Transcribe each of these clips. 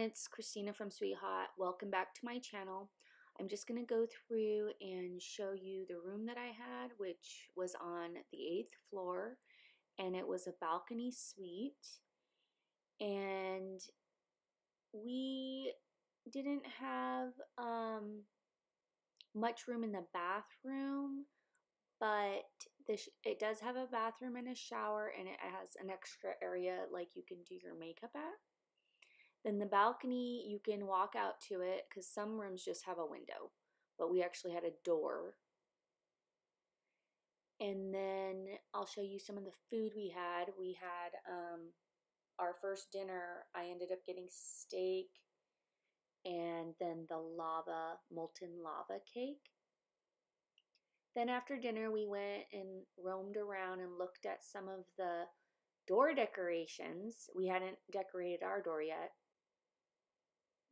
it's Christina from Sweet Haute. Welcome back to my channel. I'm just going to go through and show you the room that I had, which was on the eighth floor, and it was a balcony suite. And we didn't have um, much room in the bathroom, but it does have a bathroom and a shower, and it has an extra area like you can do your makeup at. Then the balcony, you can walk out to it because some rooms just have a window, but we actually had a door. And then I'll show you some of the food we had. We had um, our first dinner, I ended up getting steak and then the lava, molten lava cake. Then after dinner, we went and roamed around and looked at some of the door decorations. We hadn't decorated our door yet,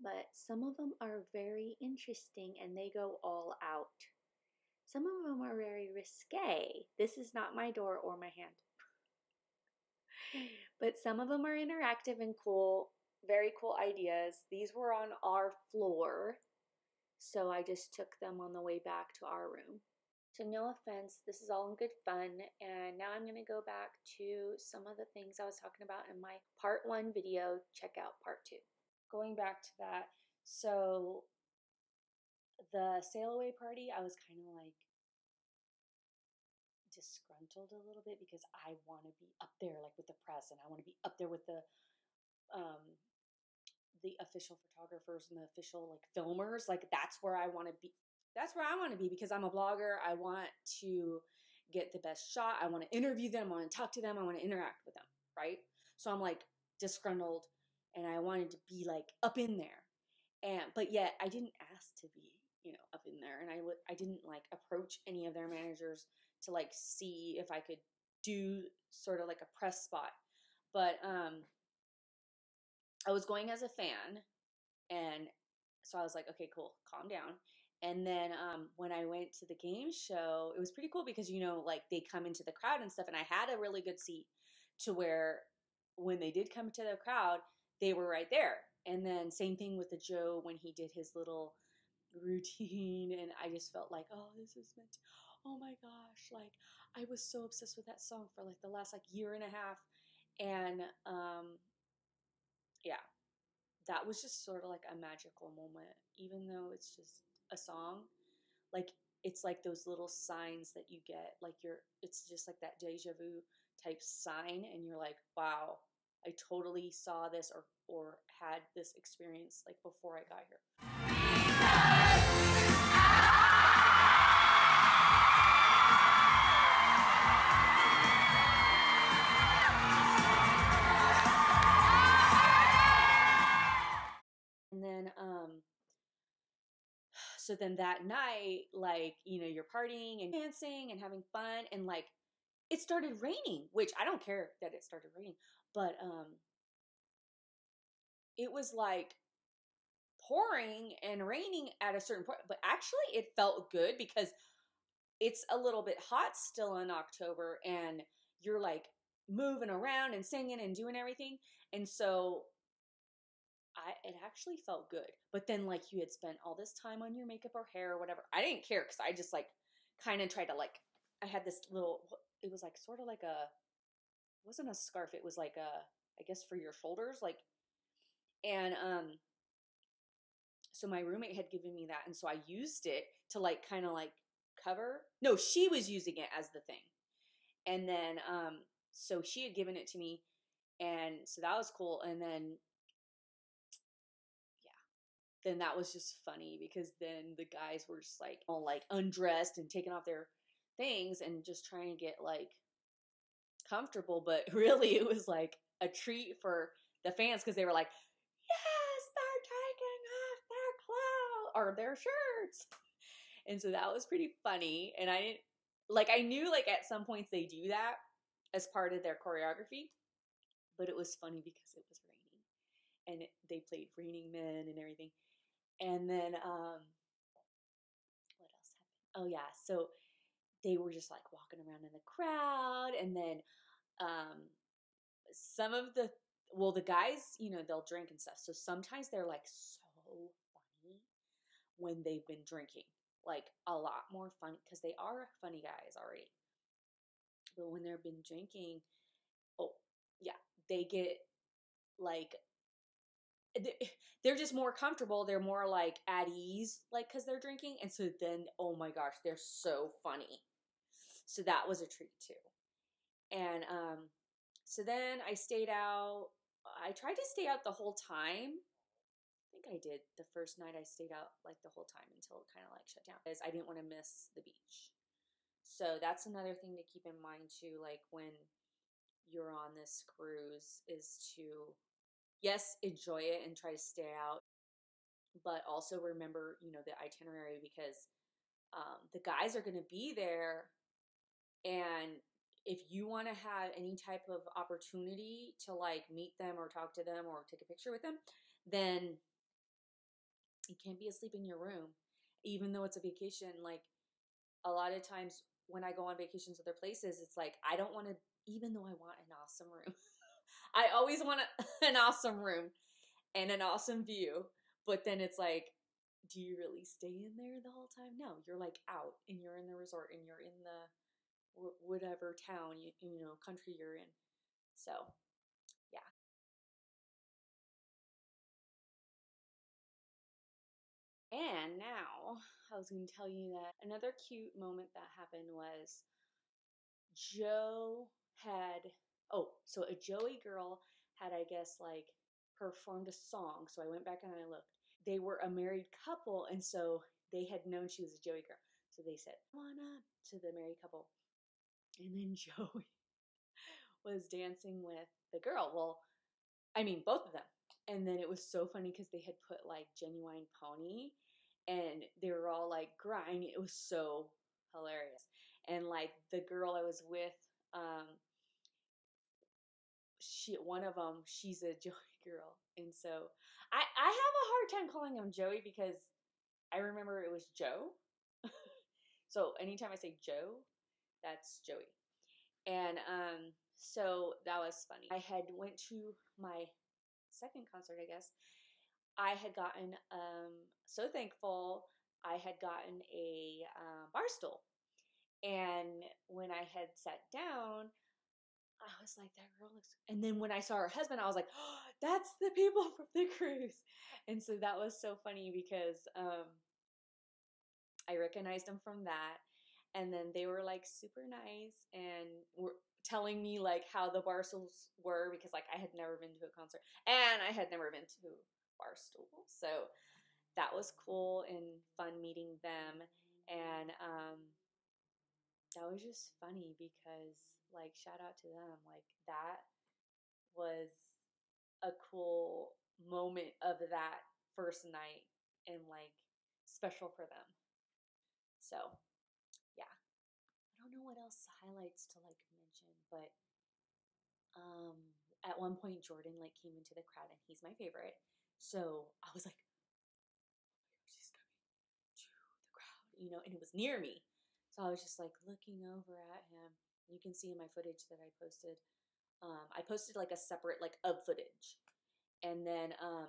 but some of them are very interesting and they go all out. Some of them are very risque. This is not my door or my hand. but some of them are interactive and cool, very cool ideas. These were on our floor, so I just took them on the way back to our room. So, no offense, this is all in good fun. And now I'm going to go back to some of the things I was talking about in my part one video. Check out part two going back to that, so the sail away party, I was kind of like disgruntled a little bit because I want to be up there like with the press and I want to be up there with the um the official photographers and the official like filmers like that's where I want to be that's where I want to be because I'm a blogger I want to get the best shot I want to interview them I want to talk to them I want to interact with them right? So I'm like disgruntled and I wanted to be like up in there. And but yet I didn't ask to be, you know, up in there and I I didn't like approach any of their managers to like see if I could do sort of like a press spot. But um I was going as a fan and so I was like, okay, cool, calm down. And then um, when I went to the game show, it was pretty cool because you know, like they come into the crowd and stuff, and I had a really good seat to where when they did come to the crowd, they were right there. And then same thing with the Joe when he did his little routine and I just felt like, oh, this is meant to, oh my gosh, like I was so obsessed with that song for like the last like year and a half. And um yeah, that was just sort of like a magical moment, even though it's just a song. Like it's like those little signs that you get, like you're it's just like that deja vu type sign, and you're like, wow, I totally saw this or or had this experience like before I got here. And then um so then that night like you know you're partying and dancing and having fun and like it started raining which i don't care that it started raining but um it was like pouring and raining at a certain point but actually it felt good because it's a little bit hot still in october and you're like moving around and singing and doing everything and so I, it actually felt good. But then, like, you had spent all this time on your makeup or hair or whatever. I didn't care because I just like kind of tried to like. I had this little. It was like sort of like a wasn't a scarf. It was like a, I guess for your shoulders, like, and um, so my roommate had given me that, and so I used it to like kind of like cover. No, she was using it as the thing, and then um, so she had given it to me, and so that was cool. And then yeah, then that was just funny because then the guys were just like all like undressed and taking off their things and just trying to get like comfortable, but really it was like a treat for the fans because they were like, yes, they're taking off their clothes or their shirts. And so that was pretty funny. And I didn't, like, I knew like at some points they do that as part of their choreography, but it was funny because it was raining and it, they played Raining Men and everything. And then, um, what else happened? Oh, yeah. So they were just like walking around in the crowd and then um, some of the well, the guys, you know, they'll drink and stuff. So sometimes they're like so funny when they've been drinking, like a lot more fun because they are funny guys already. But when they've been drinking, oh yeah, they get like they're just more comfortable. They're more like at ease, like because they're drinking, and so then oh my gosh, they're so funny. So that was a treat too. And um, so then I stayed out. I tried to stay out the whole time. I think I did the first night I stayed out like the whole time until it kind of like shut down because I didn't want to miss the beach. So that's another thing to keep in mind too, like when you're on this cruise is to yes, enjoy it and try to stay out, but also remember, you know, the itinerary because um, the guys are going to be there and if you want to have any type of opportunity to like meet them or talk to them or take a picture with them, then you can't be asleep in your room. Even though it's a vacation, like a lot of times when I go on vacations other places, it's like I don't want to even though I want an awesome room. I always want a, an awesome room and an awesome view, but then it's like do you really stay in there the whole time? No, you're like out and you're in the resort and you're in the whatever town you you know country you're in. So, yeah. And now I was going to tell you that another cute moment that happened was Joe so a Joey girl had I guess like performed a song. So I went back and I looked. They were a married couple and so they had known she was a Joey girl. So they said, "Come on up" to the married couple. And then Joey was dancing with the girl. Well, I mean, both of them. And then it was so funny because they had put like Ginuwine pony and they were all like grinding. It was so hilarious. And like the girl I was with, um, she one of them, she's a Joey girl, and so I I have a hard time calling him Joey because I remember it was Joe. so anytime I say Joe, that's Joey. And um, so that was funny. I had went to my second concert, I guess. I had gotten um, so thankful. I had gotten a um, bar stool, and when I had sat down, I was like, "That girl looks." And then when I saw her husband, I was like, oh, "That's the people from the cruise." And so that was so funny because um, I recognized them from that and then they were like super nice and were telling me like how the barstools were because like I had never been to a concert and I had never been to barstool so that was cool and fun meeting them and um that was just funny because like shout out to them like that was a cool moment of that first night and like special for them so yeah. I don't know what else highlights to like mention, but um at one point Jordan like came into the crowd and he's my favorite. So I was like, Oh coming to the crowd, you know, and it was near me. So I was just like looking over at him. You can see in my footage that I posted. Um, I posted like a separate like of footage. And then um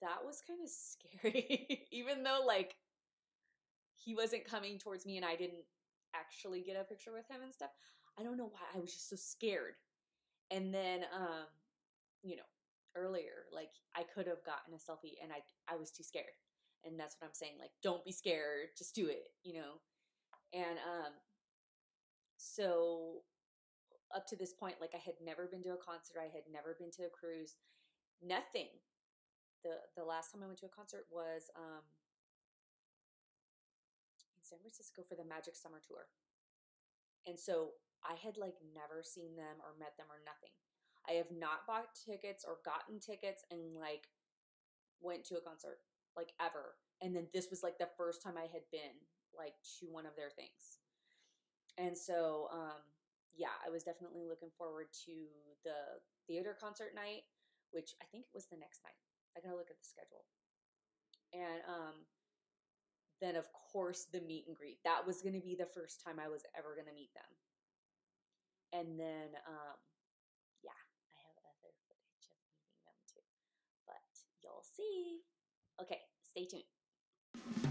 that was kind of scary. Even though like he wasn't coming towards me and I didn't actually get a picture with him and stuff. I don't know why I was just so scared. And then um, you know, earlier, like I could have gotten a selfie and I I was too scared. And that's what I'm saying. Like, don't be scared, just do it, you know. And um so up to this point, like I had never been to a concert, I had never been to a cruise, nothing. The the last time I went to a concert was um in San Francisco for the Magic Summer Tour. And so I had like never seen them or met them or nothing. I have not bought tickets or gotten tickets and like went to a concert like ever. And then this was like the first time I had been like to one of their things. And so um yeah, I was definitely looking forward to the theater concert night, which I think it was the next night. I gotta look at the schedule. And um then of course the meet and greet. That was to be the first time I was ever to meet them. And then, um, yeah, I have other footage of meeting them too. But You'll see. Okay, stay tuned.